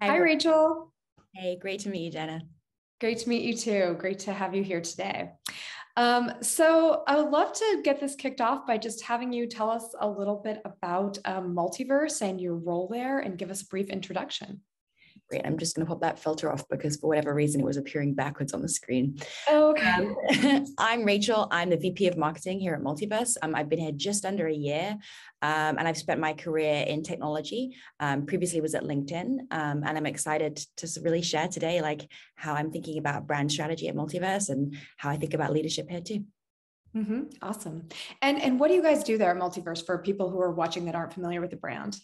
Hi, Hi Rachael. Hey, great to meet you, Jenna. Great to meet you too. Great to have you here today. Um, so I would love to get this kicked off by just having you tell us a little bit about um, Multiverse and your role there and give us a brief introduction. Great. I'm just going to pop that filter off because for whatever reason it was appearing backwards on the screen. Oh, okay. Um, I'm Rachael. I'm the VP of Marketing here at Multiverse. Um, I've been here just under a year, um, and I've spent my career in technology. Um, previously was at LinkedIn, um, and I'm excited to really share today, like how I'm thinking about brand strategy at Multiverse and how I think about leadership here too. Mm-hmm. Awesome. And and what do you guys do there at Multiverse for people who are watching that aren't familiar with the brand?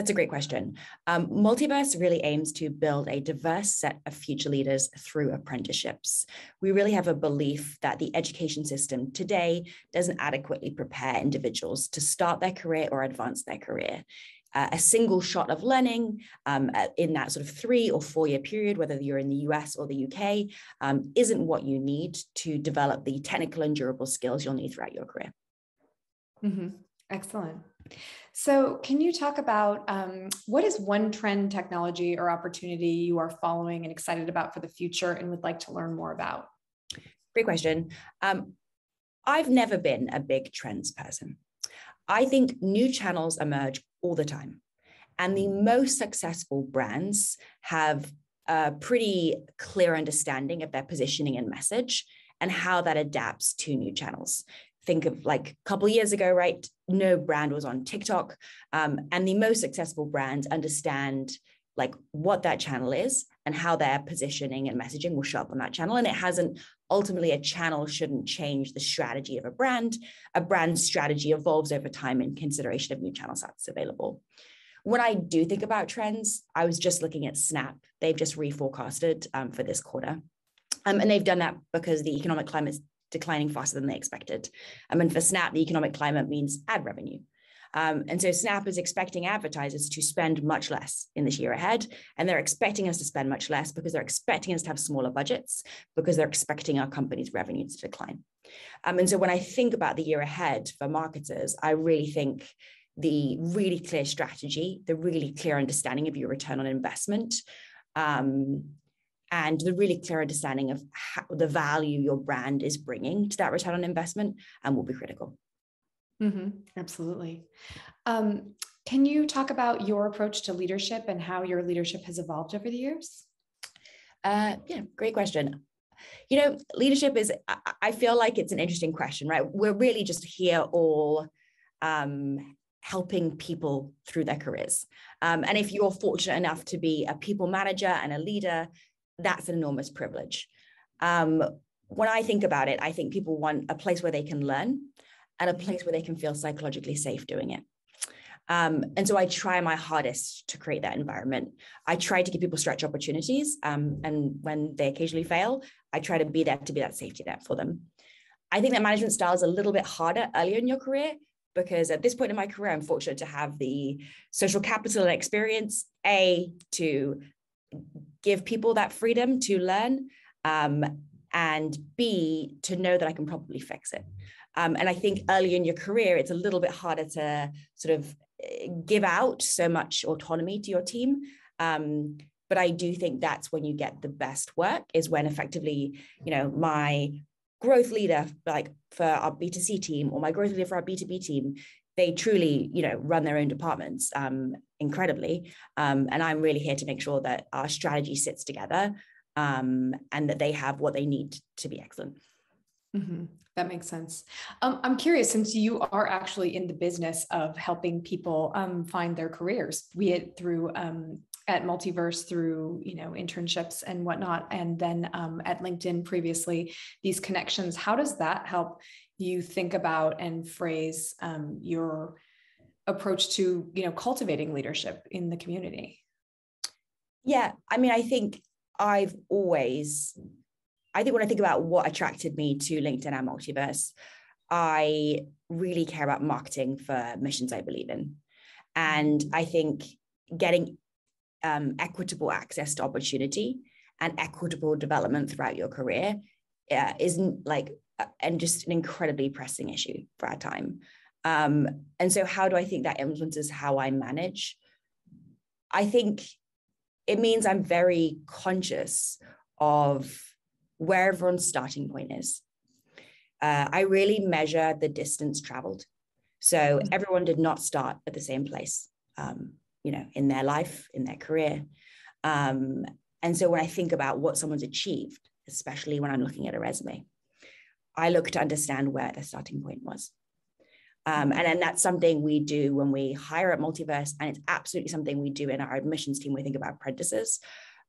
That's a great question. Um, Multiverse really aims to build a diverse set of future leaders through apprenticeships. We really have a belief that the education system today doesn't adequately prepare individuals to start their career or advance their career. Uh, a single shot of learning um, uh, in that sort of three or four year period, whether you're in the US or the UK, um, isn't what you need to develop the technical and durable skills you'll need throughout your career. Mm-hmm. Excellent. So, can you talk about um, what is one trend, technology, or opportunity you are following and excited about for the future and would like to learn more about? Great question. Um, I've never been a big trends person. I think new channels emerge all the time. And the most successful brands have a pretty clear understanding of their positioning and message and how that adapts to new channels think of like a couple years ago, right? No brand was on TikTok. Um, and the most successful brands understand like what that channel is and how their positioning and messaging will show up on that channel. And it hasn't ultimately a channel shouldn't change the strategy of a brand. A brand strategy evolves over time in consideration of new channel sets available. When I do think about trends, I was just looking at Snap. They've just reforecasted um, for this quarter. Um, and they've done that because the economic climate declining faster than they expected. Um, and for Snap, the economic climate means ad revenue. Um, and so Snap is expecting advertisers to spend much less in this year ahead. And they're expecting us to spend much less because they're expecting us to have smaller budgets because they're expecting our company's revenue to decline. Um, and so when I think about the year ahead for marketers, I really think the really clear strategy, the really clear understanding of your return on investment, um, and the really clear understanding of how, the value your brand is bringing to that return on investment and will be critical. Mm-hmm. Absolutely. Um, can you talk about your approach to leadership and how your leadership has evolved over the years? Uh, yeah, great question. You know, leadership is, I feel like it's an interesting question, right? We're really just here all um, helping people through their careers. Um, and if you're fortunate enough to be a people manager and a leader, that's an enormous privilege. Um, when I think about it, I think people want a place where they can learn and a place where they can feel psychologically safe doing it. Um, and so I try my hardest to create that environment. I try to give people stretch opportunities. Um, and when they occasionally fail, I try to be there to be that safety net for them. I think that management style is a little bit harder earlier in your career because at this point in my career, I'm fortunate to have the social capital and experience, A, to give people that freedom to learn um, and b to know that i can probably fix it. Um, and i think early in your career it's a little bit harder to sort of eh, give out so much autonomy to your team. Um, but i do think that's when you get the best work is when effectively you know my growth leader like for our b2c team or my growth leader for our b2b team they truly, you know, run their own departments um, incredibly. Um, and I'm really here to make sure that our strategy sits together um, and that they have what they need to be excellent. Mm-hmm. That makes sense. Um, I'm curious, since you are actually in the business of helping people um, find their careers, be it through um, at Multiverse through you know internships and whatnot, and then um, at LinkedIn previously, these connections. How does that help you think about and phrase um, your approach to you know cultivating leadership in the community? Yeah i mean i think i've always i think when i think about what attracted me to linkedin and multiverse i really care about marketing for missions i believe in. And i think getting um, equitable access to opportunity and equitable development throughout your career uh, isn't like and just an incredibly pressing issue for our time. Um, and so, how do I think that influences how I manage? I think it means I'm very conscious of where everyone's starting point is. Uh, I really measure the distance traveled. So everyone did not start at the same place, um, you know, in their life, in their career. Um, and so when I think about what someone's achieved, especially when I'm looking at a resume, I look to understand where the starting point was. Um, and then that's something we do when we hire at Multiverse, and it's absolutely something we do in our admissions team. We think about apprentices.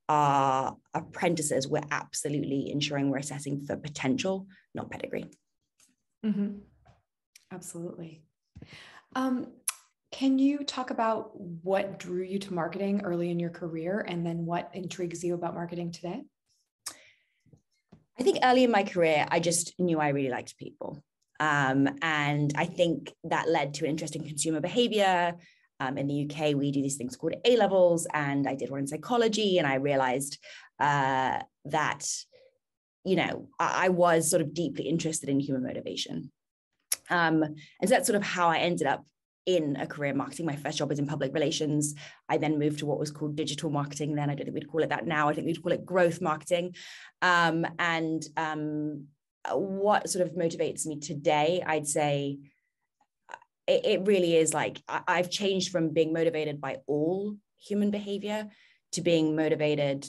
Our apprentices, we're absolutely ensuring we're assessing for potential, not pedigree. Mm-hmm. Absolutely. Um, can you talk about what drew you to marketing early in your career and then what intrigues you about marketing today? I think early in my career, I just knew I really liked people. Um, and I think that led to an interest in consumer behavior. Um, in the UK, we do these things called A levels, and I did one in psychology, and I realized uh, that, you know, I, I, was sort of deeply interested in human motivation. Um, and so that's sort of how I ended up in a career in marketing. My first job was in public relations. I then moved to what was called digital marketing. Then I don't think we'd call it that now. I think we'd call it growth marketing. Um, and um, what sort of motivates me today, I'd say it, it really is like I, I've changed from being motivated by all human behavior to being motivated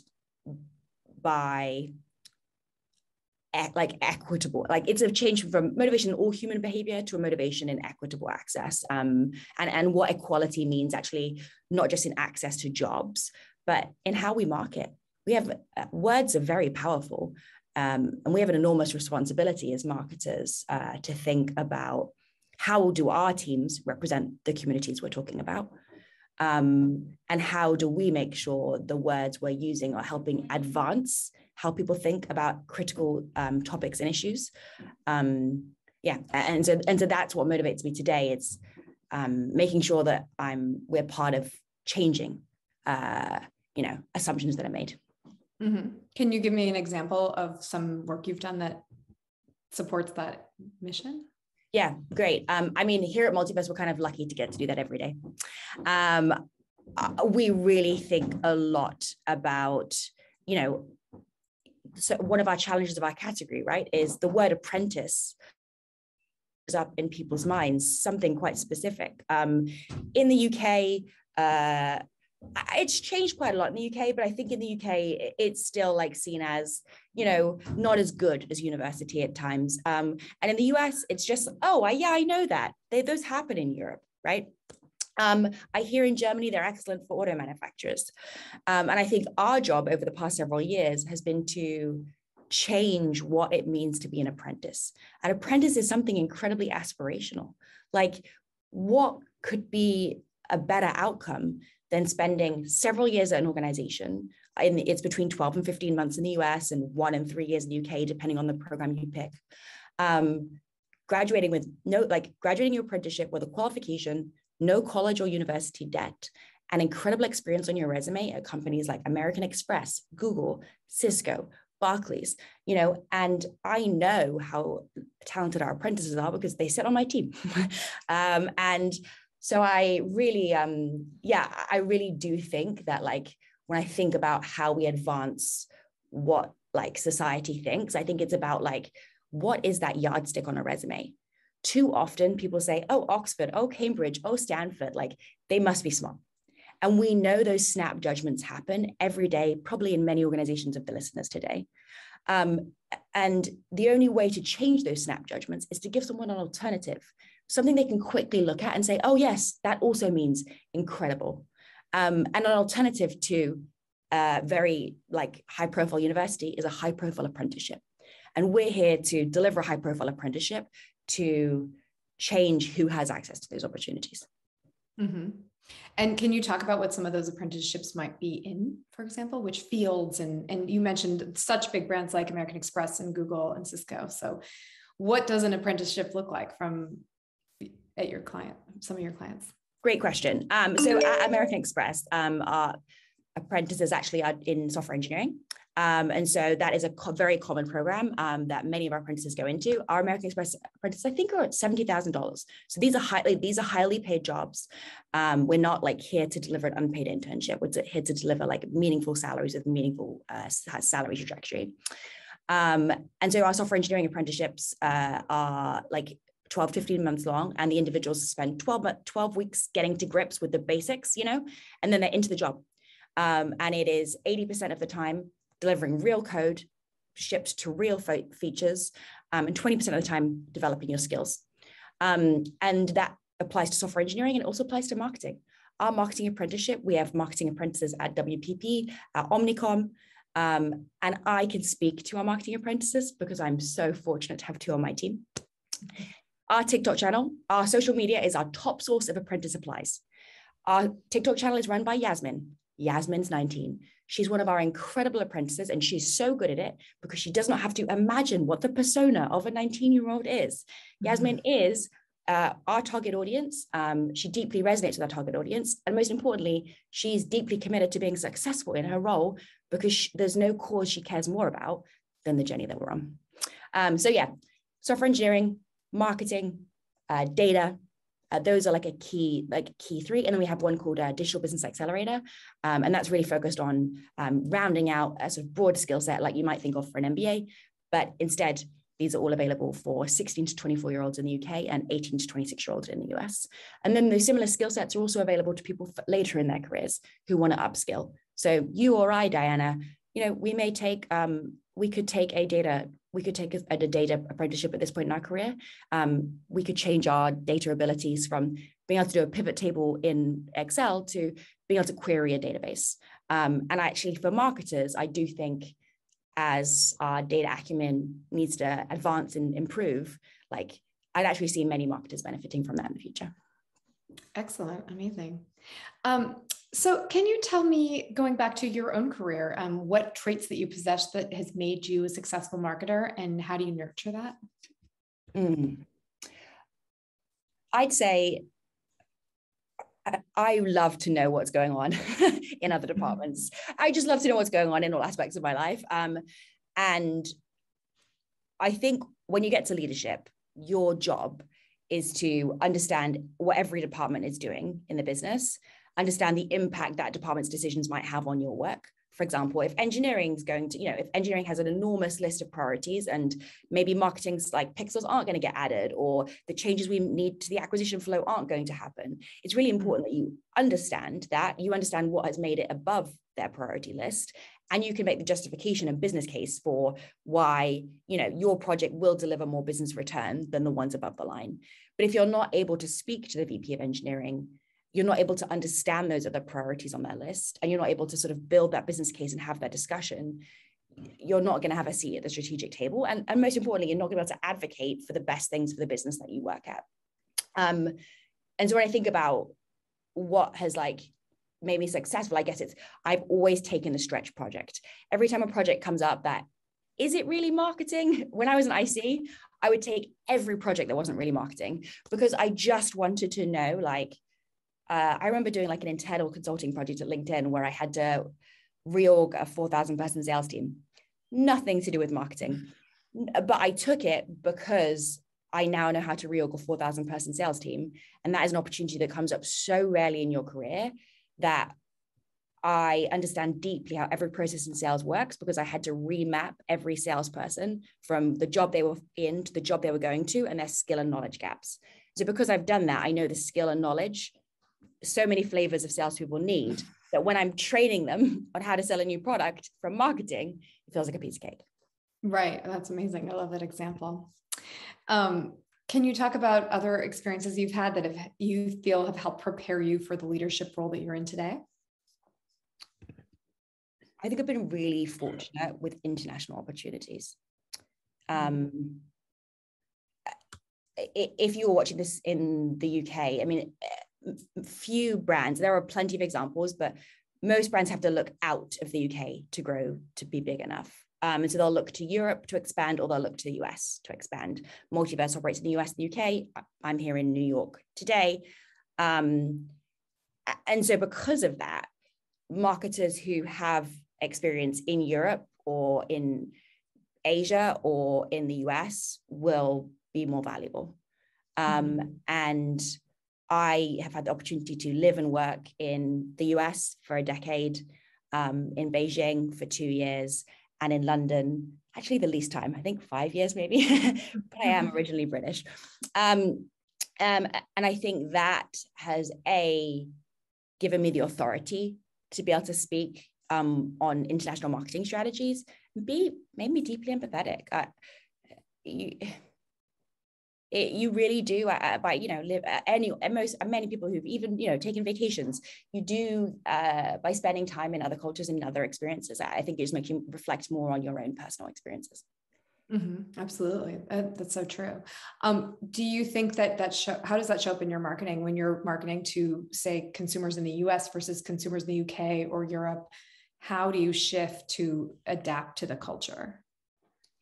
by like equitable like it's a change from motivation in all human behavior to a motivation in equitable access um, and and what equality means actually not just in access to jobs but in how we market. We have uh, words are very powerful um, and we have an enormous responsibility as marketers uh, to think about how do our teams represent the communities we're talking about um, and how do we make sure the words we're using are helping advance how people think about critical um, topics and issues. Um, yeah, and so and so that's what motivates me today. It's um, making sure that I'm we're part of changing, uh, you know, assumptions that are made. Mm-hmm. Can you give me an example of some work you've done that supports that mission? Yeah, great. Um, I mean, here at Multiverse, we're kind of lucky to get to do that every day. Um, uh, we really think a lot about, you know, so one of our challenges of our category, right, is the word apprentice up in people's minds something quite specific. Um, in the UK, uh, it's changed quite a lot in the UK, but I think in the UK it's still like seen as you know not as good as university at times. Um, and in the US, it's just oh, I, yeah, I know that they, those happen in Europe, right? Um, I hear in Germany they're excellent for auto manufacturers. Um, and I think our job over the past several years has been to change what it means to be an apprentice. An apprentice is something incredibly aspirational. Like, what could be a better outcome than spending several years at an organization? It's between 12 and 15 months in the US and one and three years in the UK, depending on the program you pick. Um, graduating with no, like graduating your apprenticeship with a qualification no college or university debt, an incredible experience on your resume at companies like American Express, Google, Cisco, Barclays, you know, and I know how talented our apprentices are because they sit on my team. um, and so I really, um, yeah, I really do think that like when I think about how we advance what like society thinks, I think it's about like, what is that yardstick on a resume? Too often people say, oh, Oxford, oh, Cambridge, oh, Stanford, like they must be smart. And we know those snap judgments happen every day, probably in many organizations of the listeners today. Um, and the only way to change those snap judgments is to give someone an alternative, something they can quickly look at and say, oh, yes, that also means incredible. Um, and an alternative to a very like high profile university is a high profile apprenticeship. And we're here to deliver a high profile apprenticeship to change who has access to those opportunities. Mm-hmm. And can you talk about what some of those apprenticeships might be in, for example, which fields? And, and you mentioned such big brands like American Express and Google and Cisco. So, what does an apprenticeship look like from at your client, some of your clients? Great question. Um, so, at American Express, um, our apprentices actually are in software engineering. Um, and so that is a co- very common program um, that many of our apprentices go into. Our American Express apprentices, I think, are at seventy thousand dollars. So these are highly these are highly paid jobs. Um, we're not like here to deliver an unpaid internship. We're here to deliver like meaningful salaries with meaningful uh, salary trajectory. Um, and so our software engineering apprenticeships uh, are like 12, 15 months long, and the individuals spend 12, 12 weeks getting to grips with the basics, you know, and then they're into the job. Um, and it is 80% of the time delivering real code shipped to real features, um, and 20% of the time developing your skills. Um, and that applies to software engineering and also applies to marketing. Our marketing apprenticeship, we have marketing apprentices at WPP, at Omnicom, um, and I can speak to our marketing apprentices because I'm so fortunate to have two on my team. Our TikTok channel, our social media is our top source of apprentice supplies. Our TikTok channel is run by Yasmin. Yasmin's 19. She's one of our incredible apprentices, and she's so good at it because she does not have to imagine what the persona of a 19 year old is. Mm-hmm. Yasmin is uh, our target audience. Um, she deeply resonates with our target audience. And most importantly, she's deeply committed to being successful in her role because she, there's no cause she cares more about than the journey that we're on. Um, so, yeah, software engineering, marketing, uh, data, uh, those are like a key, like key three. And then we have one called uh, Digital Business Accelerator. Um, and that's really focused on um, rounding out a sort of broad skill set like you might think of for an MBA. But instead, these are all available for 16 to 24 year olds in the UK and 18 to 26 year olds in the US. And then those similar skill sets are also available to people later in their careers who want to upskill. So you or I, Dianna, you know, we may take, um, we could take a data we could take a, a data apprenticeship at this point in our career. Um, we could change our data abilities from being able to do a pivot table in Excel to being able to query a database. Um, and actually, for marketers, I do think as our data acumen needs to advance and improve, like I'd actually see many marketers benefiting from that in the future. Excellent, amazing. Um, so, can you tell me, going back to your own career, um, what traits that you possess that has made you a successful marketer, and how do you nurture that? Mm. I'd say I love to know what's going on in other mm-hmm. departments. I just love to know what's going on in all aspects of my life. Um, and I think when you get to leadership, your job is to understand what every department is doing in the business understand the impact that department's decisions might have on your work. For example if engineering is going to you know if engineering has an enormous list of priorities and maybe marketing's like pixels aren't going to get added or the changes we need to the acquisition flow aren't going to happen it's really important that you understand that you understand what has made it above their priority list and you can make the justification and business case for why you know your project will deliver more business return than the ones above the line. But if you're not able to speak to the vp of engineering you're not able to understand those other priorities on their list and you're not able to sort of build that business case and have that discussion you're not going to have a seat at the strategic table. And, and most importantly you're not going to be able to advocate for the best things for the business that you work at. Um, and so when i think about what has like made me successful i guess it's i've always taken the stretch project. Every time a project comes up that is it really marketing? When i was an ic i would take every project that wasn't really marketing because i just wanted to know like uh, I remember doing like an internal consulting project at LinkedIn where I had to reorg a 4,000 person sales team. Nothing to do with marketing. But I took it because I now know how to reorg a 4,000 person sales team. And that is an opportunity that comes up so rarely in your career that I understand deeply how every process in sales works because I had to remap every salesperson from the job they were in to the job they were going to and their skill and knowledge gaps. So, because I've done that, I know the skill and knowledge so many flavors of salespeople need that when I'm training them on how to sell a new product from marketing, it feels like a piece of cake. Right. That's amazing. I love that example. Um, can you talk about other experiences you've had that have, you feel have helped prepare you for the leadership role that you're in today? I think I've been really fortunate with international opportunities. Um, if you were watching this in the UK, I mean, few brands, there are plenty of examples, but most brands have to look out of the UK to grow to be big enough. Um, and so they'll look to Europe to expand, or they'll look to the US to expand. Multiverse operates in the US and the UK. I'm here in New York today. Um, and so, because of that, marketers who have experience in Europe or in Asia or in the US will be more valuable. Um, mm-hmm. And I have had the opportunity to live and work in the US for a decade, um, in Beijing for two years, and in London, actually the least time, I think five years maybe, but I am originally British. Um, um, and I think that has A, given me the authority to be able to speak um, on international marketing strategies, B, made me deeply empathetic. Uh, you, it, you really do uh, by you know live uh, any most many people who've even you know taken vacations you do uh, by spending time in other cultures and other experiences i think it just makes you reflect more on your own personal experiences. Mm-hmm. absolutely. That's so true. Um, do you think that that show, how does that show up in your marketing when you're marketing to say consumers in the us versus consumers in the uk or europe? How do you shift to adapt to the culture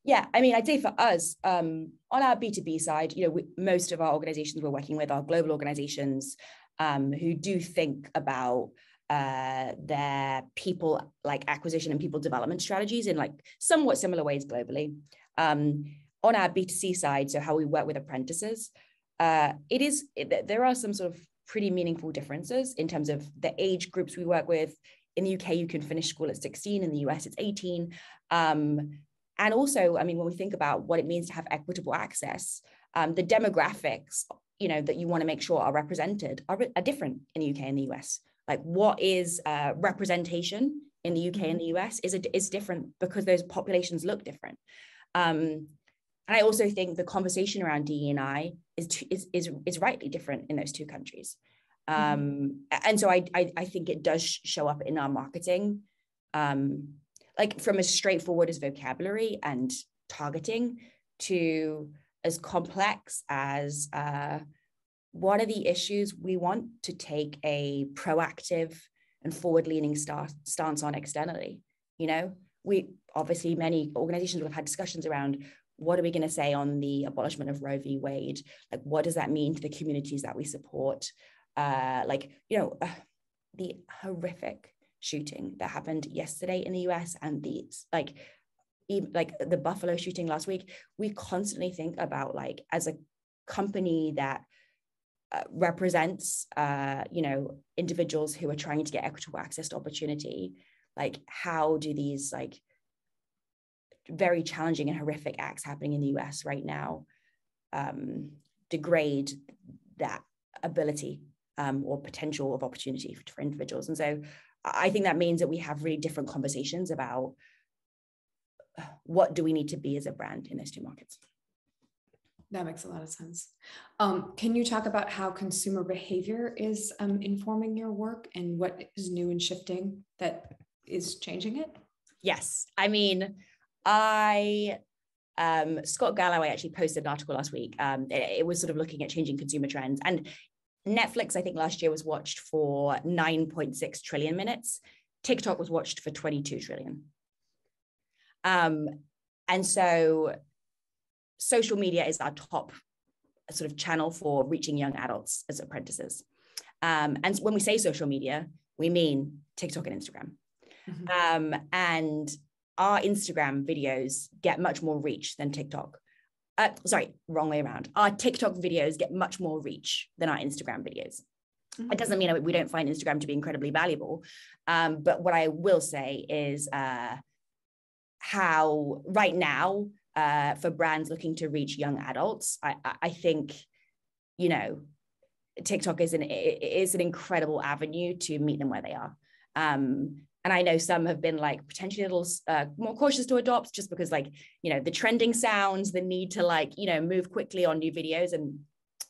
yeah, I mean, I'd say for us, um, on our B2B side, you know, we, most of our organizations we're working with are global organizations um, who do think about uh, their people like acquisition and people development strategies in like somewhat similar ways globally. Um, on our B2C side, so how we work with apprentices, uh, it is, it, there are some sort of pretty meaningful differences in terms of the age groups we work with. In the UK, you can finish school at 16. In the US, it's 18. Um, and also, I mean, when we think about what it means to have equitable access, um, the demographics, you know, that you want to make sure are represented are, are different in the UK and the US. Like, what is uh, representation in the UK and the US is a, is different because those populations look different. Um, and I also think the conversation around DEI is is is, is rightly different in those two countries. Mm-hmm. Um, mm-hmm. And so I, I, I think it does show up in our marketing. Um, like from as straightforward as vocabulary and targeting to as complex as uh, what are the issues we want to take a proactive and forward-leaning stance on externally you know? We obviously many organizations will have had discussions around what are we going to say on the abolishment of roe v. Wade? Like what does that mean to the communities that we support? Uh, like you know uh, the horrific shooting that happened yesterday in the US and the like even like the Buffalo shooting last week, we constantly think about like as a company that uh, represents uh, you know individuals who are trying to get equitable access to opportunity like how do these like very challenging and horrific acts happening in the US right now um, degrade that ability um, or potential of opportunity for, for individuals? And so I think that means that we have really different conversations about what do we need to be as a brand in those two markets. That makes a lot of sense. Um, can you talk about how consumer behavior is um, informing your work and what is new and shifting that is changing it? Yes. I mean, I um, Scott Galloway actually posted an article last week. Um, it, it, was sort of looking at changing consumer trends, and Netflix, I think last year was watched for 9.6 trillion minutes. TikTok was watched for 22 trillion. Um, and so social media is our top sort of channel for reaching young adults as apprentices. Um, and when we say social media, we mean TikTok and Instagram. Mm-hmm. Um, and our Instagram videos get much more reach than TikTok uh, sorry, wrong way around. Our TikTok videos get much more reach than our Instagram videos. Mm-hmm. It doesn't mean we don't find Instagram to be incredibly valuable. Um, but what I will say is uh, how right now, uh, for brands looking to reach young adults, I, I think, you know, TikTok is an is an incredible avenue to meet them where they are. Um, and I know some have been like potentially a little uh, more cautious to adopt just because like you know the trending sounds, the need to like you know move quickly on new videos and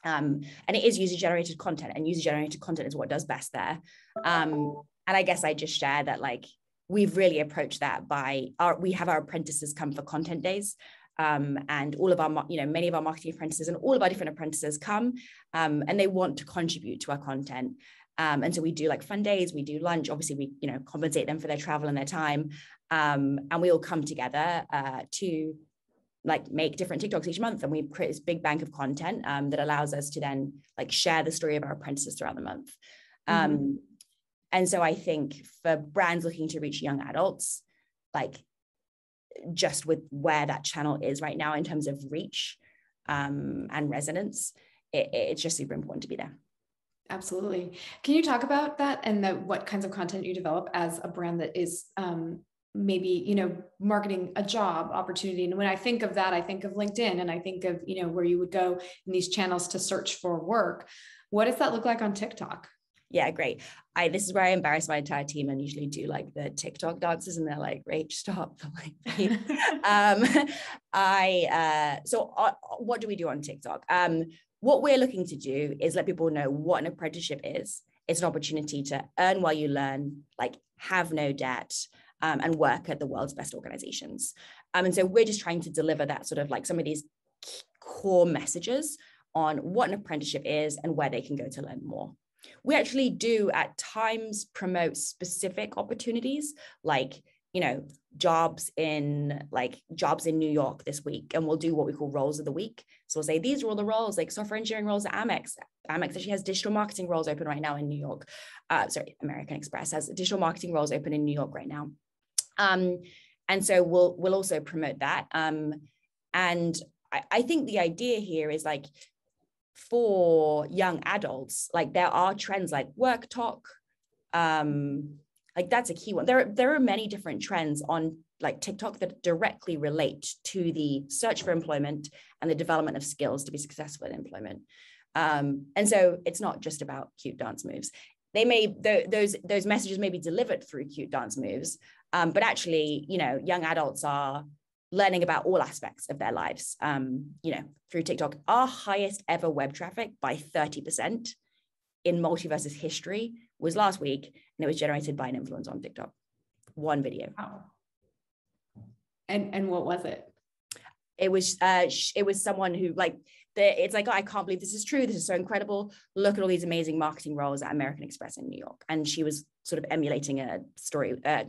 um, and it is user generated content and user generated content is what does best there. Um, and I guess I just share that like we've really approached that by our we have our apprentices come for content days. Um, and all of our, you know, many of our marketing apprentices and all of our different apprentices come um, and they want to contribute to our content. Um, and so we do like fun days, we do lunch. Obviously, we you know compensate them for their travel and their time, um, and we all come together uh, to like make different TikToks each month, and we create this big bank of content um, that allows us to then like share the story of our apprentices throughout the month. Mm-hmm. Um, and so I think for brands looking to reach young adults, like just with where that channel is right now in terms of reach um, and resonance, it, it's just super important to be there. Absolutely. Can you talk about that and the, what kinds of content you develop as a brand that is um, maybe you know marketing a job opportunity? And when i think of that i think of linkedin and i think of you know where you would go in these channels to search for work. What does that look like on tiktok yeah great i this is where i embarrass my entire team and usually do like the tiktok dances and they're like rach stop um i uh so uh, what do we do on tiktok um what we're looking to do is let people know what an apprenticeship is. It's an opportunity to earn while you learn, like have no debt, um, and work at the world's best organizations. Um, and so we're just trying to deliver that sort of like some of these core messages on what an apprenticeship is and where they can go to learn more. We actually do at times promote specific opportunities like you know jobs in like jobs in New York this week, and we'll do what we call roles of the week. So we'll say these are all the roles, like software engineering roles at Amex. Amex actually has digital marketing roles open right now in New York. Uh, sorry, American Express has digital marketing roles open in New York right now. Um, and so we'll we'll also promote that. Um, and I, I think the idea here is like for young adults, like there are trends like WorkTok, um, like that's a key one. There are there are many different trends on like tiktok that directly relate to the search for employment and the development of skills to be successful in employment. Um, and so it's not just about cute dance moves. They may th- those those messages may be delivered through cute dance moves um, but actually you know young adults are learning about all aspects of their lives um, you know through tiktok our highest ever web traffic by 30% in multiverse's history was last week and it was generated by an influencer on TikTok. One video. Wow. And and what was it? It was uh it was someone who like the, it's like oh, I can't believe this is true. This is so incredible. Look at all these amazing marketing roles at American Express in New York. And she was sort of emulating a story, uh,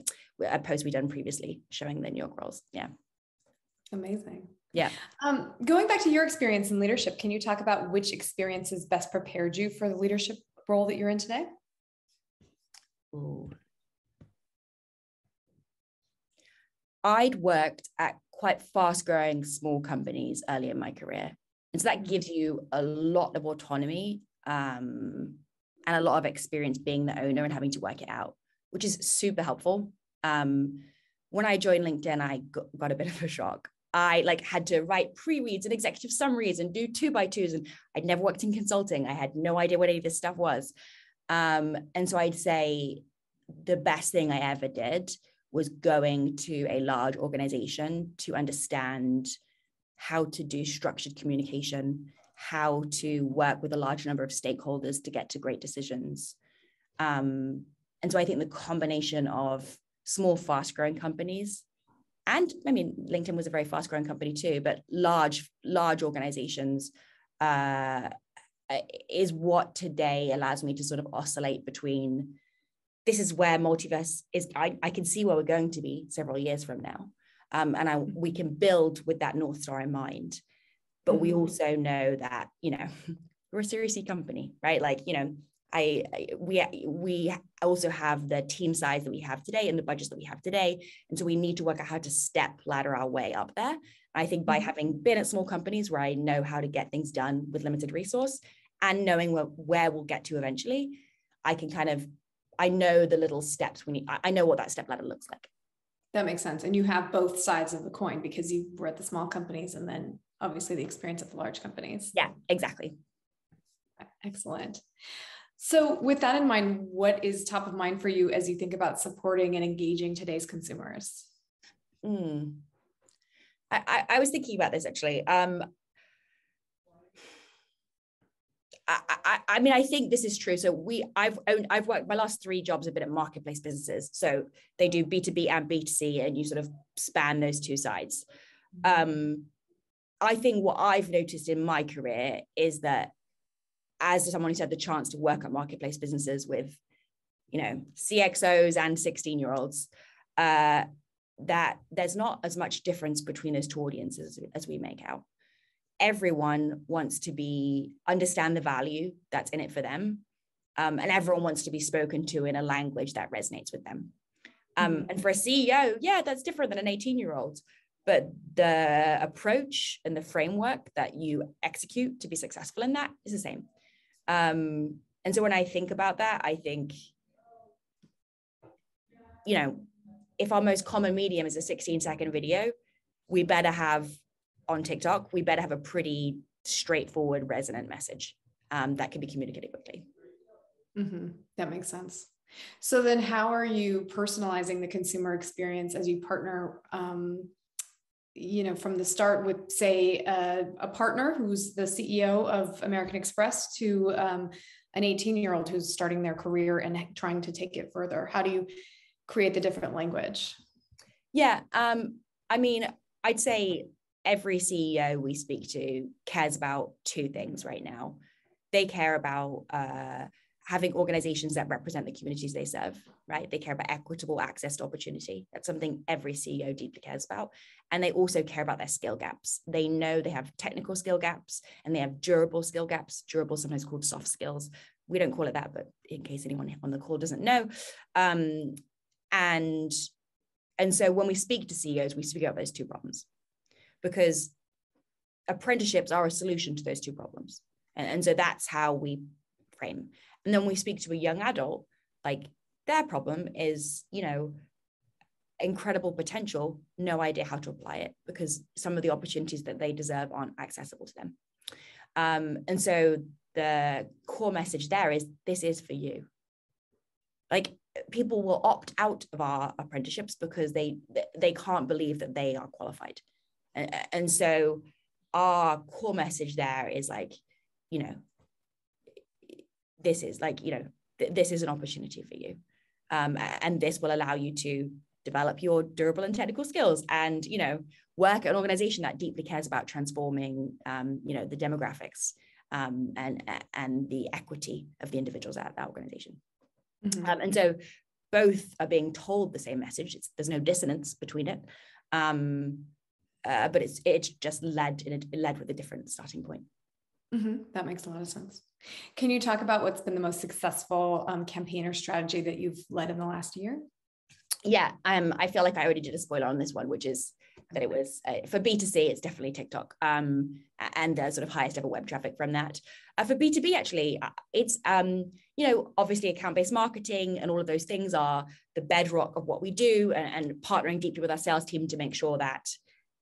a post we done previously showing the New York roles. Yeah. Amazing. Yeah. Um, going back to your experience in leadership, can you talk about which experiences best prepared you for the leadership role that you're in today? Ooh. I'd worked at quite fast growing small companies early in my career. And so that gives you a lot of autonomy um, and a lot of experience being the owner and having to work it out, which is super helpful. Um, when I joined LinkedIn, I got, got a bit of a shock. I like had to write pre-reads and executive summaries and do two by twos. And I'd never worked in consulting. I had no idea what any of this stuff was. Um, and so I'd say the best thing I ever did was going to a large organization to understand how to do structured communication, how to work with a large number of stakeholders to get to great decisions. Um, and so I think the combination of small, fast growing companies and I mean, LinkedIn was a very fast growing company too, but large, large organizations uh, is what today allows me to sort of oscillate between this is where multiverse is I, I can see where we're going to be several years from now. Um, and I, we can build with that north star in mind. But we mm-hmm. also know that you know we're a series c company right? Like you know I, I we we also have the team size that we have today and the budgets that we have today and so we need to work out how to step ladder our way up there i think by mm-hmm. having been at small companies where i know how to get things done with limited resource and knowing where, where we'll get to eventually, I can kind of, I know the little steps we need. I know what that step ladder looks like. That makes sense. And you have both sides of the coin because you were at the small companies and then obviously the experience at the large companies. Yeah, exactly. Excellent. So, with that in mind, what is top of mind for you as you think about supporting and engaging today's consumers? Mm. I, I, I was thinking about this actually. Um, I, I, mean, I think this is true. So we, I've owned, I've worked my last three jobs have been at marketplace businesses. So they do B two B and B two C, and you sort of span those two sides. Um, I think what I've noticed in my career is that as someone who's had the chance to work at marketplace businesses with, you know, CXOs and 16 year olds, uh, that there's not as much difference between those two audiences as we make out everyone wants to be understand the value that's in it for them um, and everyone wants to be spoken to in a language that resonates with them um, mm-hmm. and for a ceo yeah that's different than an 18 year old but the approach and the framework that you execute to be successful in that is the same. Um, and so when I think about that, I think, you know, if our most common medium is a 16 second video, we better have on TikTok, we better have a pretty straightforward, resonant message um, that can be communicated quickly. Mm-hmm. That makes sense. So then, how are you personalizing the consumer experience as you partner? Um, you know, from the start with, say, a, a, partner who's the CEO of American Express to um, an 18 year old who's starting their career and trying to take it further. How do you create the different language? Yeah, um, I mean, I'd say every CEO we speak to cares about two things right now. They care about uh, having organizations that represent the communities they serve, right? They care about equitable access to opportunity. That's something every CEO deeply cares about. And they also care about their skill gaps. They know they have technical skill gaps and they have durable skill gaps, durable, sometimes called soft skills. We don't call it that, but in case anyone on the call doesn't know. Um, and, and so when we speak to CEOs, we speak about those two problems because apprenticeships are a solution to those two problems. And, and so that's how we frame. And then we speak to a young adult, like their problem is, you know, incredible potential, no idea how to apply it because some of the opportunities that they deserve aren't accessible to them. Um, and so the core message there is this is for you. Like people will opt out of our apprenticeships because they they can't believe that they are qualified. And, and so our core message there is like, you know, this is like, you know, th- this is an opportunity for you. Um, and this will allow you to develop your durable and technical skills and, you know, work at an organization that deeply cares about transforming, um, you know, the demographics um, and, and the equity of the individuals at that organization. Mm-hmm. Um, and so both are being told the same message. It's, there's no dissonance between it. Um, uh, but it's it's just led in a, led with a different starting point. Mm-hmm. That makes a lot of sense. Can you talk about what's been the most successful um, campaign or strategy that you've led in the last year? Yeah, um, I feel like I already did a spoiler on this one, which is that it was uh, for B2C, it's definitely TikTok um, and the sort of highest ever web traffic from that. Uh, for B2B, actually, uh, it's, um, you know, obviously account based marketing and all of those things are the bedrock of what we do and, and partnering deeply with our sales team to make sure that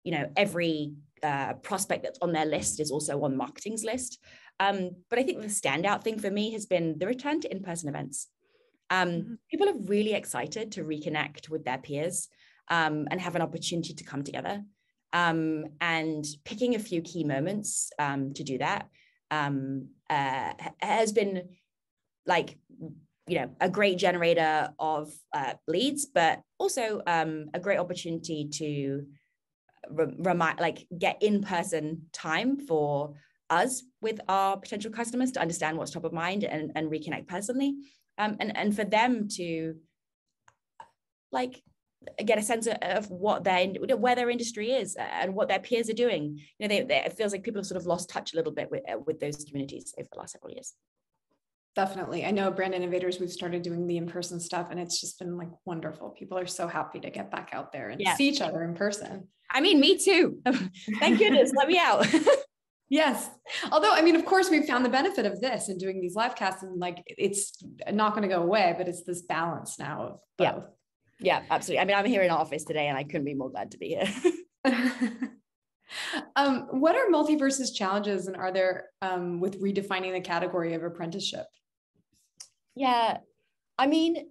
you know every uh, prospect that's on their list is also on marketing's list. Um, but i think the standout thing for me has been the return to in-person events. Um, mm-hmm. people are really excited to reconnect with their peers um, and have an opportunity to come together. Um, and picking a few key moments um, to do that um, uh, has been like you know a great generator of uh, leads but also a great opportunity to remind like get in person time for us with our potential customers to understand what's top of mind and, and reconnect personally. Um, and and for them to like get a sense of, of what their where their industry is and what their peers are doing. You know they, they, it feels like people have sort of lost touch a little bit with, with those communities over the last several years Definitely. I know brand innovators, we've started doing the in-person stuff and it's just been like wonderful. People are so happy to get back out there and yeah. see each other in person. I mean, me too. Thank goodness. Let me out. yes. Although, I mean, of course, we've found the benefit of this and doing these live casts and like it's not going to go away, but it's this balance now of both. Yeah. Yeah, absolutely. I mean, I'm here in office today and I couldn't be more glad to be here. um, what are multiverses challenges and are there um, with redefining the category of apprenticeship? Yeah, I mean,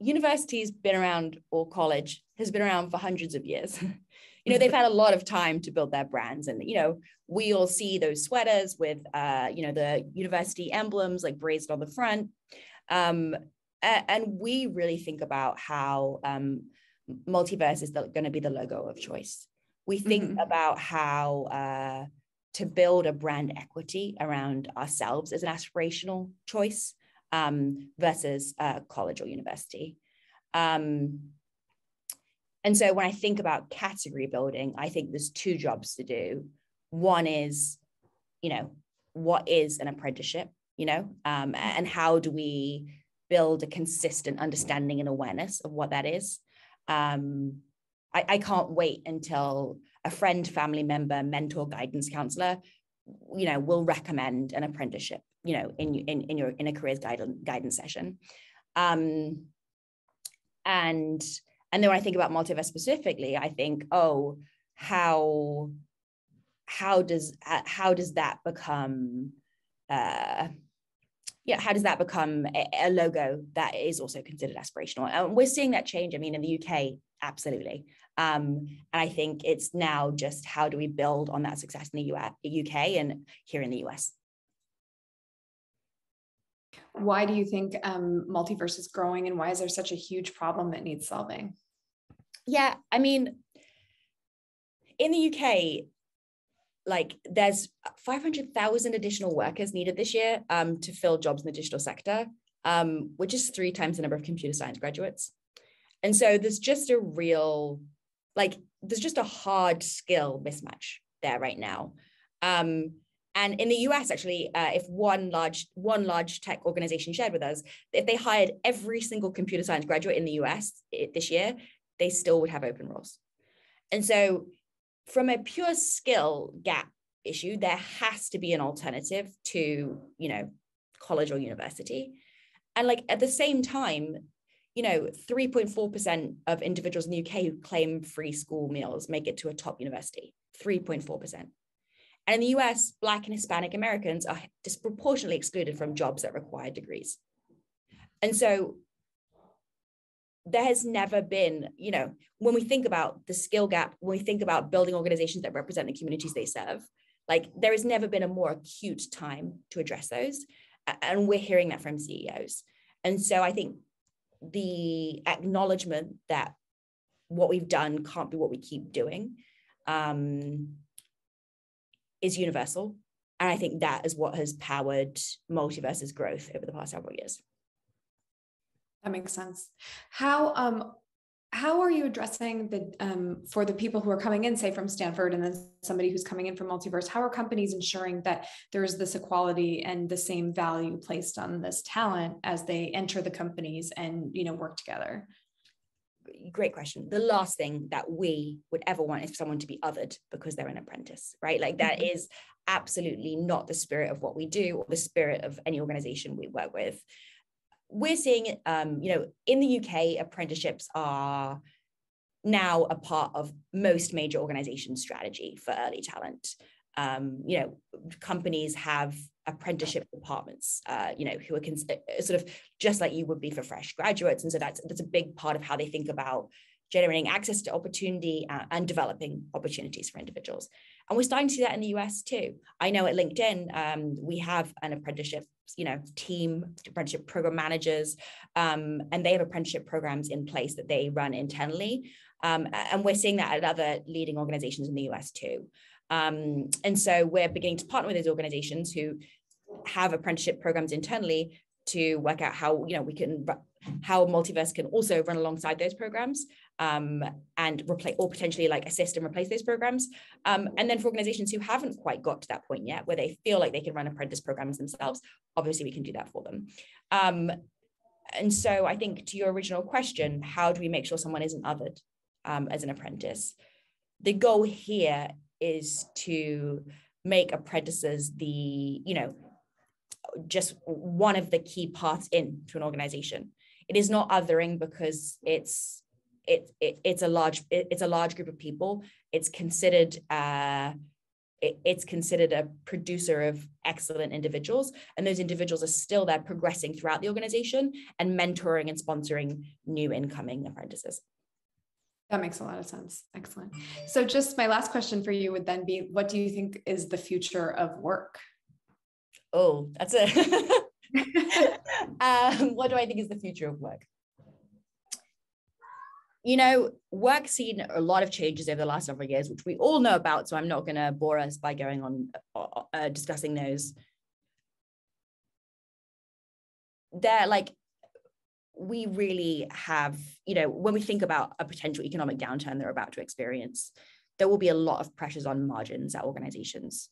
university's been around, or college has been around for hundreds of years. you know, they've had a lot of time to build their brands, and you know, we all see those sweaters with, uh, you know, the university emblems like braised on the front, um, and, we really think about how um, multiverse is going to be the logo of choice. We think mm-hmm. about how. Uh, to build a brand equity around ourselves as an aspirational choice um, versus uh, college or university. Um, and so when I think about category building, I think there's two jobs to do. One is, you know, what is an apprenticeship, you know, um, and how do we build a consistent understanding and awareness of what that is? Um, I, I can't wait until a friend, family member, mentor, guidance counselor, you know, will recommend an apprenticeship, you know, in in, in your in a careers guidance guidance session. Um, and and then when I think about multiverse specifically, I think, oh, how how does how does that become uh, yeah, how does that become a, a, logo that is also considered aspirational? And we're seeing that change. I mean, in the UK, absolutely. Um, and I think it's now just how do we build on that success in the US, UK and here in the US. Why do you think um, multiverse is growing, and why is there such a huge problem that needs solving? Yeah, I mean, in the UK, like there's 500,000 additional workers needed this year um, to fill jobs in the digital sector, um, which is three times the number of computer science graduates. And so there's just a real, like, there's just a hard skill mismatch there right now. Um, and in the US, actually, uh, if one large one large tech organization shared with us, if they hired every single computer science graduate in the US this year, they still would have open roles. And so from a pure skill gap issue, there has to be an alternative to, you know, college or university. And like at the same time, you know, 3.4% of individuals in the UK who claim free school meals make it to a top university, 3.4%. And in the US, Black and Hispanic Americans are disproportionately excluded from jobs that require degrees. And so there has never been, you know, when we think about the skill gap, when we think about building organizations that represent the communities they serve, like there has never been a more acute time to address those. And we're hearing that from CEOs. And so I think the acknowledgement that what we've done can't be what we keep doing um, is universal. And I think that is what has powered Multiverse's growth over the past several years. That makes sense. How um how are you addressing the um, for the people who are coming in, say from Stanford, and then somebody who's coming in from Multiverse? How are companies ensuring that there is this equality and the same value placed on this talent as they enter the companies and you know work together? Great question. The last thing that we would ever want is for someone to be othered because they're an apprentice, right? Like that mm-hmm. is absolutely not the spirit of what we do or the spirit of any organization we work with we're seeing, um, you know, in the UK, apprenticeships are now a part of most major organizations' strategy for early talent. Um, you know, companies have apprenticeship departments, uh, you know, who are cons- uh, sort of just like you would be for fresh graduates, and so that's that's a big part of how they think about generating access to opportunity uh, and developing opportunities for individuals. And we're starting to see that in the US too. I know at LinkedIn, um, we have an apprenticeship you know team apprenticeship program managers um, and they have apprenticeship programs in place that they run internally um, and we're seeing that at other leading organizations in the us too um, and so we're beginning to partner with those organizations who have apprenticeship programs internally to work out how you know we can how multiverse can also run alongside those programs um, and replace or potentially like assist and replace those programs. Um, and then for organizations who haven't quite got to that point yet, where they feel like they can run apprentice programs themselves, obviously we can do that for them. Um, and so I think to your original question, how do we make sure someone isn't othered um, as an apprentice? The goal here is to make apprentices the, you know, just one of the key parts into an organization. It is not othering because it's it, it it's a large it, it's a large group of people. It's considered uh, it, it's considered a producer of excellent individuals, and those individuals are still there progressing throughout the organization and mentoring and sponsoring new incoming apprentices. That makes a lot of sense. Excellent. So, just my last question for you would then be what do you think is the future of work? Oh, that's it. um, what do I think is the future of work? you know, work's seen a lot of changes over the last several years, which we all know about. So I'm not going to bore us by going on uh, uh, discussing those. They're like, we really have, you know, when we think about a potential economic downturn they're about to experience, there will be a lot of pressures on margins at organizations.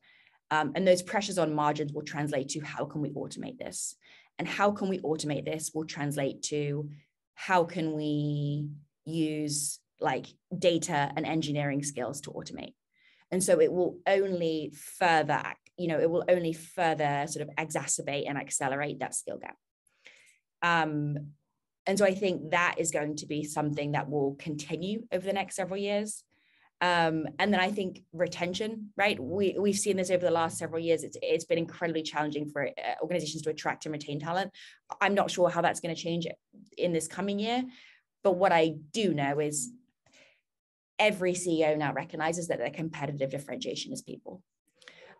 Um, and those pressures on margins will translate to how can we automate this? And how can we automate this will translate to how can we use like data and engineering skills to automate. And so it will only further, you know, it will only further sort of exacerbate and accelerate that skill gap. Um, and so I think that is going to be something that will continue over the next several years. Um, and then I think retention, right? We we've seen this over the last several years. It's it's been incredibly challenging for uh, organizations to attract and retain talent. I'm not sure how that's going to change in this coming year, but what I do know is every CEO now recognizes that their competitive differentiation is people.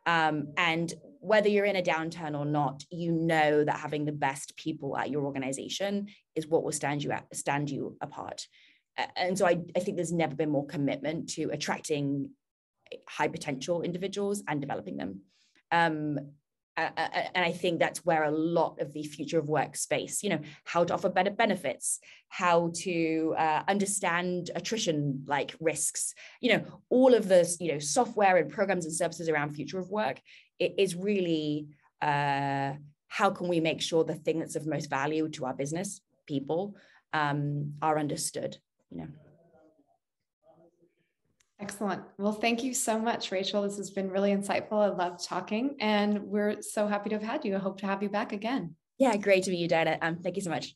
Um, and whether you're in a downturn or not, you know that having the best people at your organization is what will stand you at, stand you apart. And so I, I think there's never been more commitment to attracting high potential individuals and developing them. Um, and I think that's where a lot of the future of workspace, you know, how to offer better benefits, how to uh, understand attrition like risks, you know, all of this, you know, software and programs and services around future of work it is really uh, how can we make sure the thing that's of most value to our business people um, are understood, you know. Excellent. Well, thank you so much, Rachael. This has been really insightful. I love talking, and we're so happy to have had you. I hope to have you back again. Yeah, great to meet you, Dianna. Um, thank you so much.